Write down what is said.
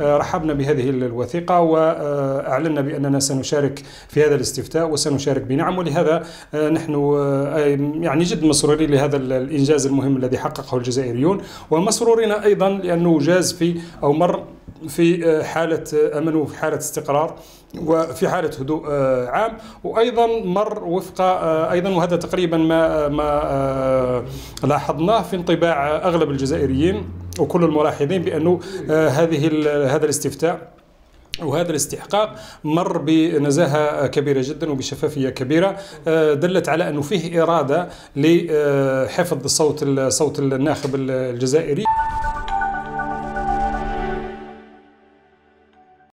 رحبنا بهذه الوثيقة وأعلنا بأننا سنشارك في هذا الاستفتاء وسنشارك بنعم ولهذا نحن يعني جد مسرورين لهذا الإنجاز المهم الذي حققه الجزائريون ومسرورين أيضا لأنه جاز في أو مر في حالة أمن وفي حالة استقرار وفي حالة هدوء عام وأيضا مر وفق أيضا وهذا تقريبا ما ما لاحظناه في انطباع أغلب الجزائريين وكل الملاحظين بأنه هذه هذا الاستفتاء وهذا الاستحقاق مر بنزاهة كبيرة جدا وبشفافية كبيرة دلت على أنه فيه إرادة لحفظ صوت صوت الناخب الجزائري.